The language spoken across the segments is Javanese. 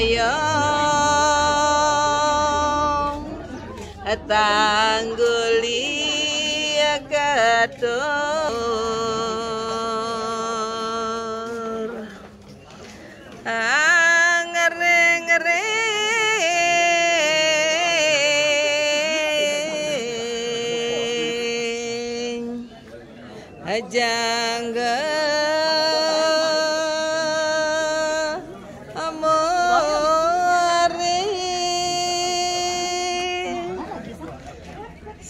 ayong tangguli agatur angere ngere ajangga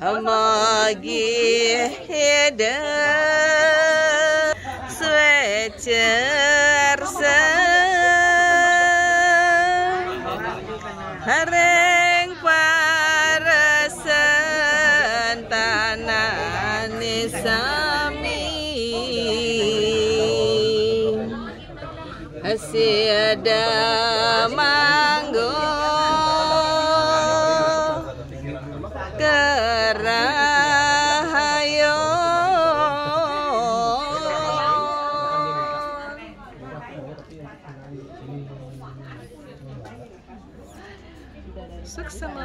Magi heda sweater Hareng paresen tanane sami Hasiada 叔叔们。